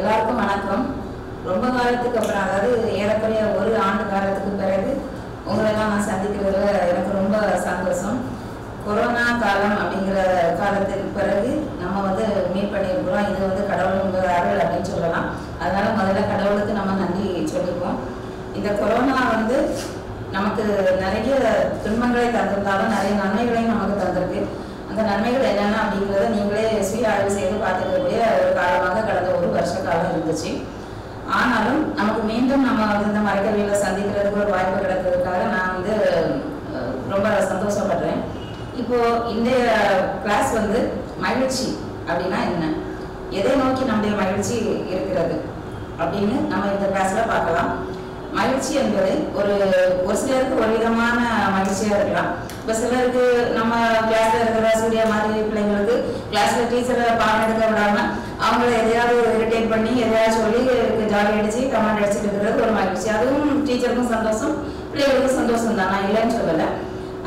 எல்லாருக்கும் வணக்கம். ரொம்ப காலத்துக்கு அப்புறம் அதாவது ஏறக்குறைய ஒரு ஆண்டு காலத்துக்கு பிறகு உங்களெல்லாம் நான் சந்திக்கிறதுல எனக்கு ரொம்ப சந்தோஷம். கொரோனா காலம் அப்படிங்கிற காலத்துக்கு பிறகு நம்ம வந்து மீட் பண்ணியிருக்கிறோம். இது வந்து கடவுளுங்க அருள் அப்படின்னு சொல்லலாம். அதனால முதல்ல கடவுளுக்கு நம்ம நன்றி சொல்லிப்போம். இந்த கொரோனா வந்து நமக்கு நிறைய துன்பங்களை தந்திருந்தாலும் நிறைய நன்மைகளையும் நமக்கு தந்திருக்கு. அந்த நன்மைகள் என்னென்ன அப்படிங்கிறத நீங்களே சுய ஆய்வு செய்து பார்த்துக்கக்கூடிய இருந்துச்சு ஆனாலும் நமக்கு மீண்டும் நம்ம வந்து இந்த மரக்கல்வியில் சந்திக்கிறதுக்கு ஒரு வாய்ப்பு கிடைக்கிறதுக்காக நான் வந்து ரொம்ப சந்தோஷப்படுறேன். இப்போ இந்த கிளாஸ் வந்து மகிழ்ச்சி அப்படின்னா என்ன? எதை நோக்கி நம்முடைய மகிழ்ச்சி இருக்கிறது? அப்படின்னு நம்ம இந்த கிளாஸ்ல பார்க்கலாம். மகிழ்ச்சி என்பது ஒரு ஒரு சிலருக்கு ஒரு விதமான மகிழ்ச்சியா இருக்கலாம். இப்போ சிலருக்கு நம்ம கிளாஸ்ல இருக்கிற சூர்யா மாதிரி பிள்ளைங்களுக்கு கிளாஸ்ல டீச்சரை பாடம் எடுக்க விடாம அவங்கள எதையாவது இரிட்டேட் பண்ணி எதையாவது சொல்லி ஜாலி அடிச்சு கமெண்ட் அடிச்சுட்டு இருக்கிறது ஒரு மகிழ்ச்சி அதுவும் டீச்சருக்கும் சந்தோஷம் பிள்ளைகளுக்கும் சந்தோஷம் தான். நான் இல்லைன்னு சொல்லலை.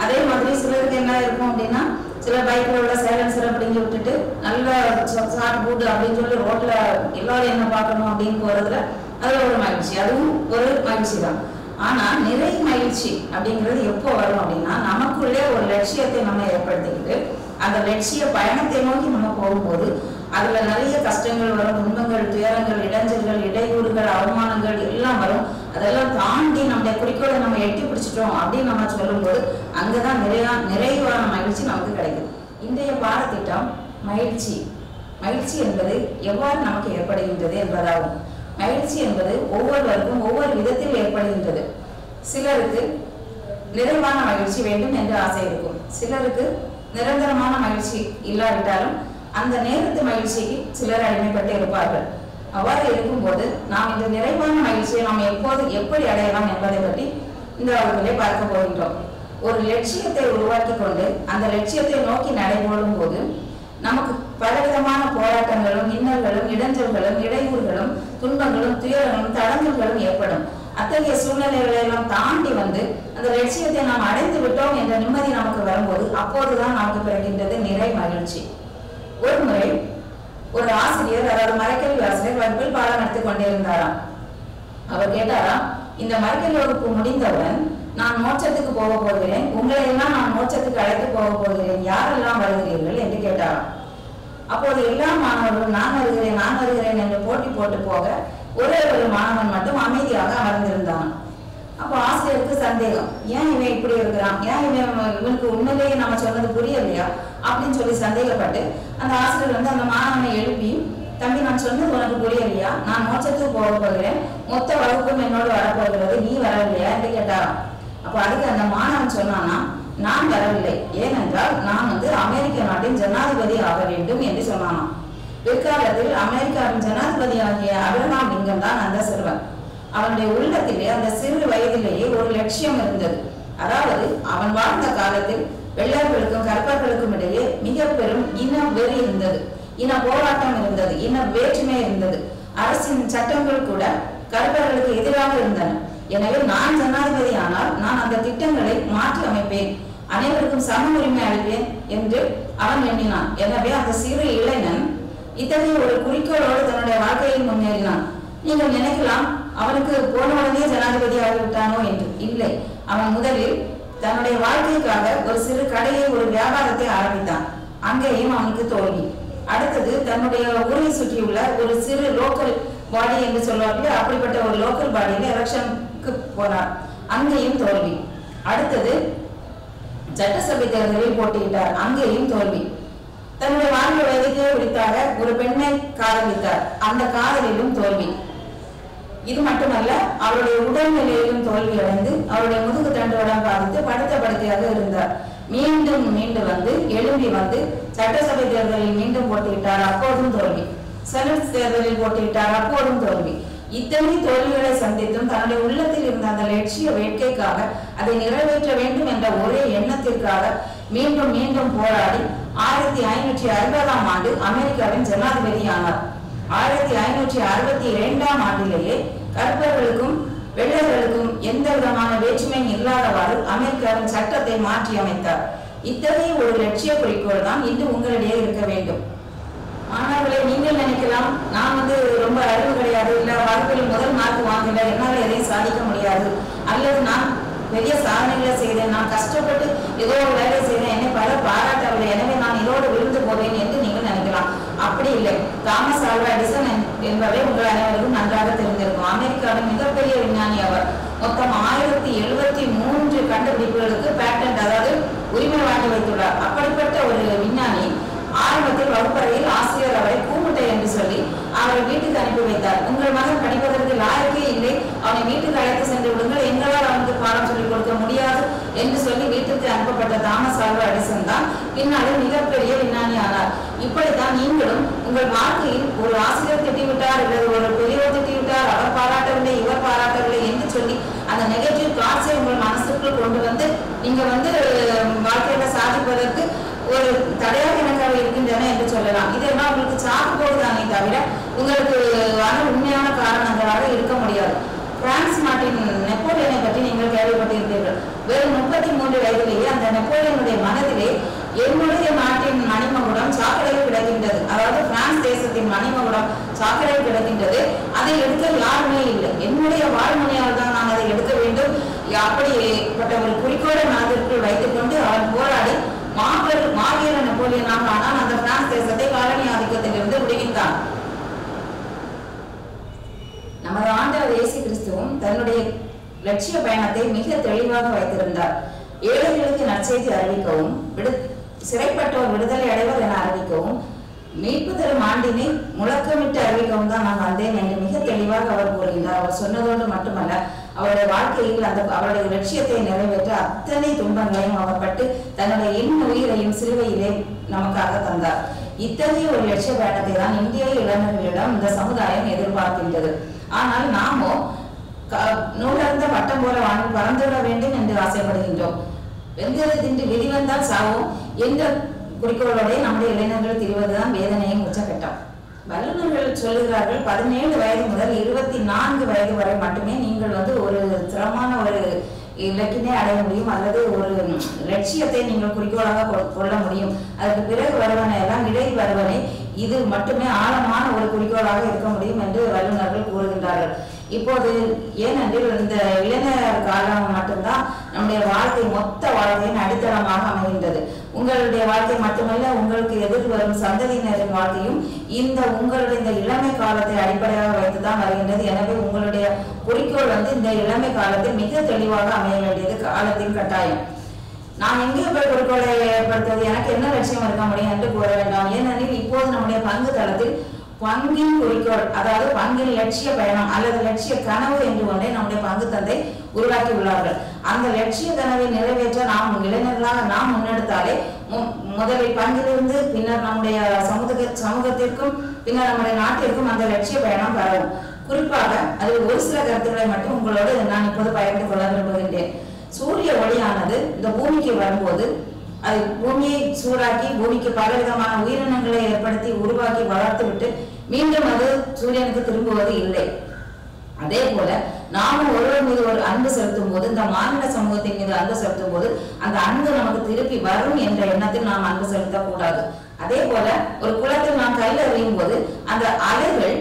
அதே மாதிரி சிலருக்கு என்ன இருக்கும் அப்படின்னா சில பைக்கில் உள்ள சைலன்சரை பிடிங்கி விட்டுட்டு நல்ல ஷார்ட் பூட் அப்படின்னு சொல்லி ரோட்ல எல்லாரும் என்ன பார்க்கணும் அப்படின்னு போறதுல அதுல ஒரு மகிழ்ச்சி. அதுவும் ஒரு மகிழ்ச்சி தான். ஆனா நிறை மகிழ்ச்சி அப்படிங்கிறது எப்போ வரும் அப்படின்னா நமக்குள்ளே ஒரு லட்சியத்தை நம்ம ஏற்படுத்திக்கிட்டு அந்த லட்சிய பயணத்தை நோக்கி நம்ம போகும்போது அதுல நிறைய கஷ்டங்கள் வரும் துன்பங்கள் துயரங்கள் இடைஞ்சல்கள் இடையூறுகள் அவமானங்கள் எல்லாம் வரும். அதெல்லாம் தாண்டி நம்முடைய குறிக்கோளை நம்ம எட்டி பிடிச்சிட்டோம் அப்படின்னு நம்ம சொல்லும்போது அங்கதான் நிறையா நிறைவான மகிழ்ச்சி நமக்கு கிடைக்குது. இன்றைய பாடத்திட்டம் மகிழ்ச்சி. மகிழ்ச்சி என்பது எவ்வாறு நமக்கு ஏற்படுகின்றது என்பதாகும். மகிழ்ச்சி என்பது ஒவ்வொருவருக்கும் ஒவ்வொரு விதத்தில் ஏற்படுகின்றது. சிலருக்கு நிறைவான மகிழ்ச்சி வேண்டும் என்று ஆசை இருக்கும். சிலருக்கு நிரந்தரமான மகிழ்ச்சி இல்லாவிட்டாலும் அந்த நேரத்து மகிழ்ச்சிக்கு சிலர் அடிமைப்பட்டு இருப்பார்கள். அவ்வாறு இருக்கும்போது நாம் இந்த நிறைவான மகிழ்ச்சியை நாம் எப்போது எப்படி அடையலாம் என்பதை பற்றி இந்த வகுப்பிலே பார்க்க போகின்றோம். ஒரு லட்சியத்தை உருவாக்கி கொண்டு அந்த லட்சியத்தை நோக்கி நடைபோடும் போது நமக்கு பலவிதமான போராட்டங்களும் இன்னல்களும் இடைஞ்சல்களும் இடையூறுகளும் துன்பங்களும் துயரங்களும் தடங்கல்களும் ஏற்படும். அத்தகைய சூழ்நிலைகளை எல்லாம் தாண்டி வந்து அந்த லட்சியத்தை நாம் அடைந்து விட்டோம் என்ற நிம்மதி நமக்கு வரும்போது அப்போதுதான் நமக்கு பிறகின்றது நிறை மகிழ்ச்சி. ஒரு முறை ஒரு ஆசிரியர் அதாவது மரக்கல்வி ஆசிரியர் வகுப்பில் பாடம் நடத்திக் கொண்டிருந்தாராம் அவர் கேட்டாராம் இந்த மரக்கல்வி வகுப்பு முடிந்தவுடன் நான் மோட்சத்துக்கு போக போகிறேன். உங்களை எல்லாம் நான் மோட்சத்துக்கு அழைத்து போக போகிறேன். யாரெல்லாம் வருகிறீர்கள்? என்று கேட்டாராம். அப்போது எல்லா மாணவர்களும் நான் வருகிறேன் நான் வருகிறேன் என்று போட்டி போட்டு போக ஒரே ஒரு மாணவன் மட்டும் அமைதியாக அமர்ந்திருந்தான். அப்போ ஆசிரியருக்கு சந்தேகம் ஏன் இவன் இப்படி இருக்கிறான்? ஏன் இவன் இவனுக்கு உண்மையிலேயே நம்ம சொன்னது புரியலையா? அப்படின்னு சொல்லி சந்தேகப்பட்டு அந்த ஆசிரியர் வந்து அந்த மாணவனை எழுப்பி தம்பி நான் சொன்னது உனக்கு புரியலையா? நான் மோட்சத்துக்கு போக போகிறேன். மொத்த வகுப்பும் என்னோடு வரப்போகிறது. நீ வரவில்லையா? என்று கேட்டா அப்போ அதுக்கு அந்த மாணவன் சொன்னானா நான் வரவில்லை. ஏனென்றால் நான் வந்து அமெரிக்க நாட்டின் ஜனாதிபதி ஆக வேண்டும் என்று சொன்னானாம். பிற்காலத்தில் அமெரிக்காவின் ஜனாதிபதி ஆகிய அபிரகாம் லிங்கம் தான் அந்த சிறுவன். அவனுடைய உள்ளத்திலே அந்த சிறு வயதிலேயே ஒரு லட்சியம் இருந்தது. அதாவது அவன் வாழ்ந்த காலத்தில் வெள்ளையர்களுக்கும் கற்பர்களுக்கும் இடையே மிக பெரும் இன வெறி இருந்தது. இன போராட்டம் இருந்தது. இன வேற்றுமை இருந்தது. அரசின் சட்டங்கள் கூட கற்பர்களுக்கு எதிராக இருந்தன. எனவே நான் ஜனாதிபதி ஆனால் நான் அந்த திட்டங்களை மாற்றி அமைப்பேன். அனைவருக்கும் சம உரிமை அளிப்பேன் என்று அவன் எண்ணினான். எனவே அந்த சிறு இளைஞன் இத்தகைய ஒரு குறிக்கோளோடு தன்னுடைய வாழ்க்கையில் முன்னேறினான். நீங்கள் நினைக்கலாம் அவனுக்கு போன உடனே ஜனாதிபதி ஆகிவிட்டானோ என்று. இல்லை அவன் முதலில் தன்னுடைய வாழ்க்கைக்காக ஒரு சிறு கடையை ஒரு வியாபாரத்தை ஆரம்பித்தான். அங்கேயும் அவனுக்கு தோல்வி. அடுத்தது தன்னுடைய ஊரை சுற்றியுள்ள ஒரு சிறு லோக்கல் பாடி என்று சொல்வார்கள் அப்படிப்பட்ட ஒரு லோக்கல் பாடியில் எலெக்ஷனுக்கு போனார். அங்கேயும் தோல்வி. அடுத்தது சட்டசபை தேர்தலில் போட்டியிட்டார். அங்கேயும் தோல்வி. தன்னுடைய வாழ்க்கை வயதுக்கே உரித்தாக ஒரு பெண்ணை காதலித்தார் அந்த காதலிலும் தோல்வி. இது மட்டுமல்ல அவருடைய உடல்நிலையிலும் தோல்வி அடைந்து அவருடைய முதுகு தண்டுவடம் பாதித்து படுத்த படுக்கையாக இருந்தார். மீண்டும் மீண்டும் வந்து எழும்பி வந்து சட்டசபை தேர்தலில் மீண்டும் போட்டியிட்டார். அப்போதும் தோல்வி. செனட் தேர்தலில் போட்டியிட்டார். அப்போதும் தோல்வி. இத்தனை தோல்விகளை சந்தித்தும் தன்னுடைய உள்ளத்தில் இருந்த அந்த லட்சிய வேட்கைக்காக அதை நிறைவேற்ற வேண்டும் என்ற ஒரே எண்ணத்திற்காக மீண்டும் மீண்டும் போராடி ஆயிரத்தி ஐநூற்றி அறுபதாம் ஆண்டு அமெரிக்காவின் ஜனாதிபதியானார். ஆயிரத்தி ஐநூற்றி அறுபத்தி இரண்டாம் ஆண்டிலேயே கருப்பர்களுக்கும் வெள்ளர்களுக்கும் எந்த விதமான வேற்றுமையும் இல்லாதவாறு அமெரிக்காவின் சட்டத்தை மாற்றி அமைத்தார் இத்தகைய ஒரு லட்சிய குறிக்கோள் தான் இன்று உங்களிடையே இருக்க வேண்டும். மாணவர்களை நீங்கள் நினைக்கலாம் நான் வந்து ரொம்ப அறிவு கிடையாது. இல்ல வாழ்க்கையில் முதல் மார்க் வாங்கல என்னால் எதையும் சாதிக்க முடியாது. அல்லது நான் பெரிய சாதனைகளை செய்தேன். நான் கஷ்டப்பட்டு ஏதோ ஒரு வேலை செய்தேன். என்னை பலர் பாராட்டவில்லை. எனவே நான் இதோடு விழுந்து போவேன் என்று நீங்கள் நினைக்கலாம். அப்படி இல்லை. தாமஸ் ஆல்வா எடிசன் என்பவை உங்கள் அனைவருக்கும் நன்றாக தெரிந்திருக்கும். அமெரிக்காவின் மிகப்பெரிய விஞ்ஞானி அவர் மொத்தம் ஆயிரத்தி எழுபத்தி மூன்று கண்டுபிடிப்புகளுக்கு பேட்டன்ட் அதாவது உரிமை வாங்கி வைத்துள்ளார். அப்படிப்பட்ட ஒரு விஞ்ஞானி ஆரம்பத்தில் வகுப்பறையில் ஆசிரியர் அவரை கூமுட்டை என்று சொல்லி அவரை வீட்டுக்கு அனுப்பி வைத்தார். உங்கள் மகன் படிப்பதற்கு லாயக்கே இல்லை. அவனை வீட்டுக்கு அழைத்து சென்று விடுங்கள். பாடம் சொல்லிக் கொடுக்க முடியாது என்று சொல்லி வீட்டுக்கு அனுப்பப்பட்ட தாமஸ் ஆல்வா எடிசன் தான். பின்னாளில் மிகப்பெரிய விஞ்ஞானி ஆனார். இப்படித்தான் நீங்களும் உங்கள் வாழ்க்கையில் ஒரு ஆசிரியர் திட்டிவிட்டார் அல்லது ஒரு பெரியவர் திட்டிவிட்டார் அவர் பாராட்டவில்லை இவர் பாராட்டவில்லை என்று சொல்லி அந்த நெகட்டிவ் காட்சியை உங்கள் மனசுக்குள் கொண்டு வந்து நீங்க வந்து வாழ்க்கையில சாதிப்பதற்கு ஒரு தடையாக எனக்கு இருக்கின்றன என்று சொல்லலாம். இதெல்லாம் உங்களுக்கு சாக்கு தவிர உங்களுக்கு வர உண்மையான காரணங்களாக இருக்க முடியாது பிரான்ஸ் நாட்டின் நெப்போலியனை பற்றி நீங்கள் கேள்விப்பட்டிருப்பீர்கள் வெறும் முப்பத்தி மூன்று வயதிலேயே அந்த நெப்போலியனுடைய மனதிலே என்னுடைய நாட்டின் மணிமகுடம் சாக்கடையில் கிடக்கின்றது. அதாவது பிரான்ஸ் தேசத்தின் மணிமகுடம் சாக்கடையில் கிடக்கின்றது. அதை எடுக்க யாருமே இல்லை. என்னுடைய வாழ்மொழியால் தான் நான் அதை எடுக்க வேண்டும். அப்படிப்பட்ட ஒரு குறிக்கோளை மனதிற்குள் வைத்துக் கொண்டு அவன் போராடி மாபெரும் மாவீர நெப்போலியனாக ஆனால் அந்த பிரான்ஸ் தேசத்தை காலனி ஆதிக்கத்திலிருந்து விடுவித்தான் நமது ஆண்டவர் இயேசு கிறிஸ்துவும் தன்னுடைய லட்சிய பயணத்தை மிக தெளிவாக வைத்திருந்தார். ஏழைகளுக்கு நற்செய்தி அறிவிக்கவும் விடு சிறைப்பட்டோர் விடுதலை அடைவர் என அறிவிக்கவும் மீட்பு தரும் ஆண்டினை முழக்கமிட்டு அறிவிக்கவும் தான் நான் வந்தேன் என்று மிக தெளிவாக அவர் கூறுகிறார் அவர் சொன்னதோடு மட்டுமல்ல அவருடைய வாழ்க்கையில் அந்த அவருடைய லட்சியத்தை நிறைவேற்ற அத்தனை துன்பங்களையும் அவர் பட்டு தன்னுடைய இன் உயிரையும் சிலுவையிலே நமக்காக தந்தார். இத்தகைய ஒரு லட்சிய பயணத்தை தான் இந்திய இளைஞர்களிடம் இந்த சமுதாயம் எதிர்பார்க்கின்றது. ஆனால் நாமோ நூலர்ந்த பட்டம் போல வாழ்ந்து பறந்துவிட வேண்டும் என்று ஆசைப்படுகின்றோம். வெந்ததை தின்று விதி வந்தால் சாவோம் என்ற குறிக்கோளோட நம்முடைய இளைஞர்கள் திரிவதுதான் வேதனையின் உச்சகட்டம் வல்லுநர்கள் சொல்லுகிறார்கள் பதினேழு வயது முதல் இருபத்தி நான்கு வயது வரை மட்டுமே நீங்கள் வந்து ஒரு சிரமமான ஒரு இலக்கினை அடைய முடியும். அல்லது ஒரு லட்சியத்தை நீங்கள் குறிக்கோளாக கொ- கொள்ள முடியும். அதற்கு பிறகு வருவன எல்லாம் இடை வருவனை இது மட்டுமே ஆழமான ஒரு குறிக்கோளாக இருக்க முடியும் என்று வல்லுநர்கள் கூறுகின்றார்கள். இப்போது ஏனென்றில் இந்த இளைஞர் காலம் மட்டும்தான் நம்முடைய வாழ்க்கை மொத்த வாழ்க்கையின் அடித்தளமாக அமைகின்றது. உங்களுடைய வாழ்க்கை மட்டுமல்ல உங்களுக்கு எதிர் வரும் சந்ததியினரின் வாழ்க்கையும் இந்த உங்களுடைய இந்த இளமை காலத்தை அடிப்படையாக வைத்துதான் வருகின்றது. எனவே உங்களுடைய குறிக்கோள் வந்து இந்த இளமை காலத்தில் மிக தெளிவாக அமைய வேண்டியது காலத்தின் கட்டாயம். நான் எங்கே போய் குறிக்கோளை ஏற்படுத்துவது? எனக்கு என்ன லட்சியம் இருக்க முடியும் என்று கூற வேண்டாம். ஏனெனில் இப்போது நம்முடைய பங்கு தளத்தில் பங்கின் குறிக்கோள் அதாவது பங்கின் லட்சிய பயணம் அல்லது லட்சிய கனவு என்று ஒன்றை நம்முடைய பங்கு தந்தை உருவாக்கியுள்ளார்கள். அந்த லட்சிய கனவை நிறைவேற்ற நாம் இளைஞர்களாக நாம் முன்னெடுத்தாலே மு- முதலில் பங்கிலிருந்து பின்னர் நம்முடைய சமூக சமூகத்திற்கும் பின்னர் நம்முடைய நாட்டிற்கும் அந்த லட்சிய பயணம் பரவும். குறிப்பாக அதில் ஒரு சில கருத்துக்களை மட்டும் உங்களோடு நான் இப்போது பகிர்ந்து கொள்ள விரும்புகின்றேன். சூரிய ஒளியானது இந்த பூமிக்கு வரும்போது அது பூமியை சூடாக்கி பூமிக்கு பல விதமான உயிரினங்களை ஏற்படுத்தி உருவாக்கி வளர்த்துவிட்டு மீண்டும் அது சூரியனுக்கு திரும்புவது இல்லை. அதே போல நாமும் ஒருவர் மீது ஒரு அன்பு செலுத்தும் போது இந்த மாநில சமூகத்தின் மீது அன்பு செலுத்தும் போது அந்த அன்பு நமக்கு திருப்பி வரும் என்ற எண்ணத்தில் நாம் அன்பு செலுத்தக்கூடாது. அதே போல ஒரு குளத்தில் நாம் கையில் எறியும் போது அந்த அலைகள்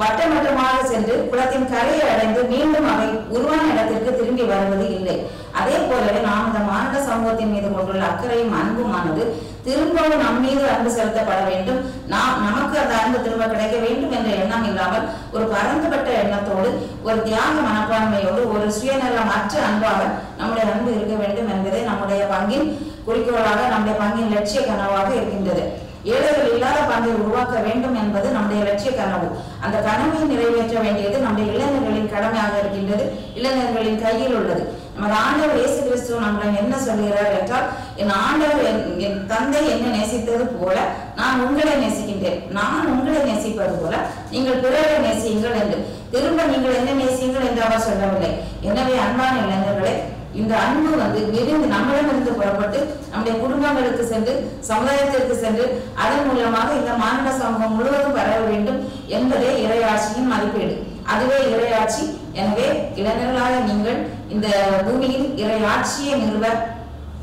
வட்டமட்டமாக சென்று குளத்தின் கரையை அடைந்து மீண்டும் அவை உருவான இடத்திற்கு திரும்பி வருவது இல்லை. அதே போலவே நாம் இந்த மாநில சமூகத்தின் மீது கொண்டுள்ள அக்கறையும் அன்புமானது திரும்பவும் நம் மீது அன்பு செலுத்தப்பட வேண்டும். நாம் நமக்கு அந்த அன்பு திரும்ப கிடைக்க வேண்டும் என்ற எண்ணம் இல்லாமல் ஒரு பரந்துபட்ட எண்ணத்தோடு ஒரு தியாக மனப்பான்மையோடு ஒரு சுயநலமற்ற அன்பாக நம்முடைய அன்பு இருக்க வேண்டும் என்பதே நம்முடைய பங்கின் குறிக்கோளாக நம்முடைய பங்கின் லட்சிய கனவாக இருக்கின்றது. ஏழைகள் இல்லாத பங்கை உருவாக்க வேண்டும் என்பது நம்முடைய லட்சிய கனவு. அந்த கனவை நிறைவேற்ற வேண்டியது நம்முடைய இளைஞர்களின் கடமையாக இருக்கின்றது. இளைஞர்களின் கையில் உள்ளது. நம்ம ஆண்டவர் இயேசு கிறிஸ்துவ நம்மிடம் என்ன சொல்கிறார் என்றால் என் ஆண்டவர் என் என் தந்தை என்னை நேசித்தது போல நான் உங்களை நேசிக்கின்றேன். நான் உங்களை நேசிப்பது போல நீங்கள் பிறரை நேசியுங்கள் என்று. திரும்ப நீங்கள் என்ன நேசியுங்கள் என்று அவர் சொல்லவில்லை. எனவே அன்பான இளைஞர்களே இந்த அன்பு வந்து விரிந்து நம்மிடமிருந்து புறப்பட்டு நம்முடைய குடும்பங்களுக்கு சென்று சமுதாயத்திற்கு சென்று அதன் மூலமாக இந்த மாநில சமூகம் முழுவதும் பரவ வேண்டும் என்பதே இறையாட்சியின் மதிப்பீடு. அதுவே இறையாட்சி. எனவே இளைஞர்களாக நீங்கள் இந்த பூமியில் இறையாட்சியை நிறுவ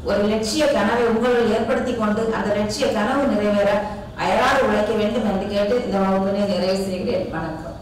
ஒரு லட்சிய கனவை உங்களில் ஏற்படுத்தி கொண்டு அந்த லட்சிய கனவு நிறைவேற அயராது உழைக்க வேண்டும் என்று கேட்டு இந்த வகுப்பினை நிறைவு செய்கிறேன். வணக்கம்.